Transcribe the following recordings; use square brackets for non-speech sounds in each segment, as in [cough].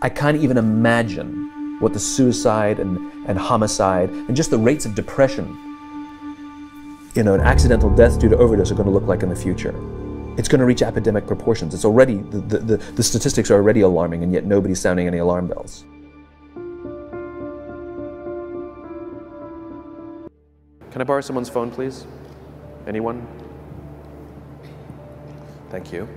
I can't even imagine what the suicide and, and homicide and just the rates of depression, you know, an accidental death due to overdose are going to look like in the future. It's going to reach epidemic proportions. It's already, the, the, the, the statistics are already alarming, and yet nobody's sounding any alarm bells. Can I borrow someone's phone, please? Anyone? Thank you.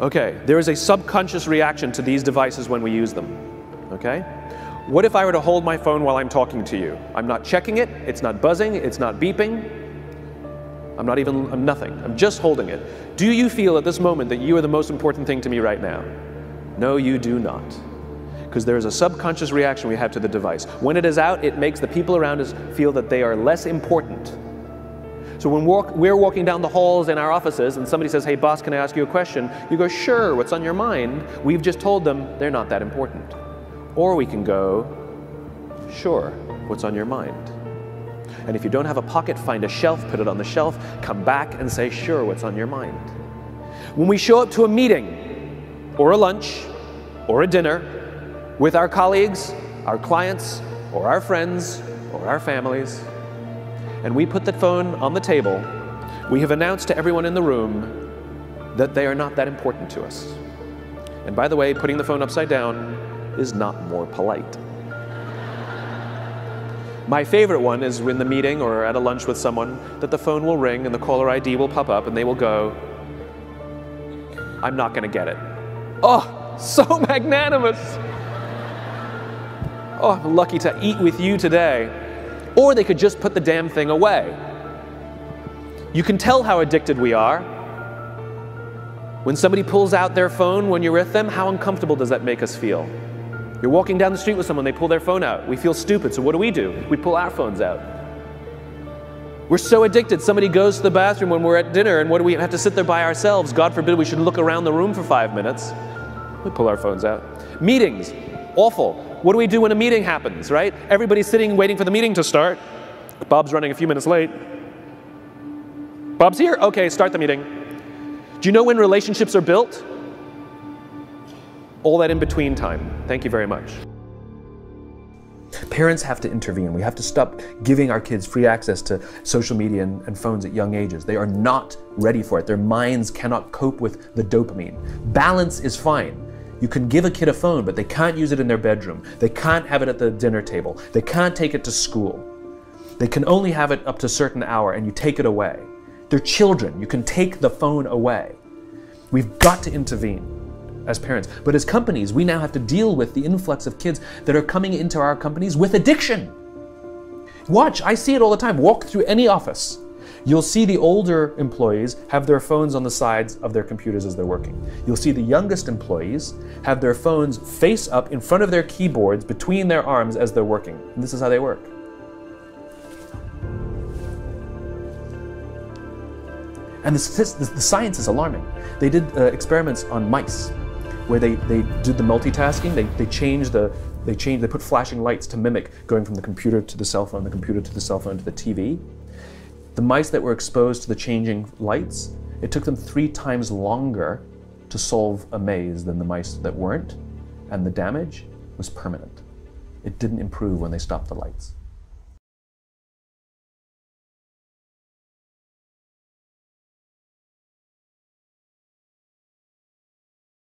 Okay, there is a subconscious reaction to these devices when we use them. Okay? What if I were to hold my phone while I'm talking to you? I'm not checking it, it's not buzzing, it's not beeping. I'm not even, I'm nothing. I'm just holding it. Do you feel at this moment that you are the most important thing to me right now? No, you do not because there is a subconscious reaction we have to the device. When it is out, it makes the people around us feel that they are less important. So when we're walking down the halls in our offices and somebody says, hey boss, can I ask you a question? You go, sure, what's on your mind? We've just told them they're not that important. Or we can go, sure, what's on your mind? And if you don't have a pocket, find a shelf, put it on the shelf, come back and say, sure, what's on your mind? When we show up to a meeting, or a lunch, or a dinner, with our colleagues, our clients, or our friends, or our families, and we put the phone on the table, we have announced to everyone in the room that they are not that important to us. And by the way, putting the phone upside down is not more polite. My favorite one is in the meeting or at a lunch with someone that the phone will ring and the caller ID will pop up and they will go, I'm not going to get it. Oh, so [laughs] magnanimous oh, I'm lucky to eat with you today. Or they could just put the damn thing away. You can tell how addicted we are. When somebody pulls out their phone when you're with them, how uncomfortable does that make us feel? You're walking down the street with someone, they pull their phone out. We feel stupid, so what do we do? We pull our phones out. We're so addicted. Somebody goes to the bathroom when we're at dinner, and what do we have to sit there by ourselves? God forbid we should look around the room for five minutes. We pull our phones out. Meetings, awful. What do we do when a meeting happens, right? Everybody's sitting waiting for the meeting to start. Bob's running a few minutes late. Bob's here? Okay, start the meeting. Do you know when relationships are built? All that in between time. Thank you very much. Parents have to intervene. We have to stop giving our kids free access to social media and, and, phones at young ages. They are not ready for it. Their minds cannot cope with the dopamine. Balance is fine. You can give a kid a phone, but they can't use it in their bedroom. They can't have it at the dinner table. They can't take it to school. They can only have it up to a certain hour and you take it away. They're children. You can take the phone away. We've got to intervene as parents. But as companies, we now have to deal with the influx of kids that are coming into our companies with addiction. Watch, I see it all the time. Walk through any office. You'll see the older employees have their phones on the sides of their computers as they're working. You'll see the youngest employees have their phones face up in front of their keyboards between their arms as they're working. And this is how they work. And the, the, science is alarming. They did uh, experiments on mice where they, they did the multitasking. They, they changed the, they changed, they put flashing lights to mimic going from the computer to the cell phone, the computer to the cell phone to the TV. The mice that were exposed to the changing lights, it took them three times longer to solve a maze than the mice that weren't, and the damage was permanent. It didn't improve when they stopped the lights.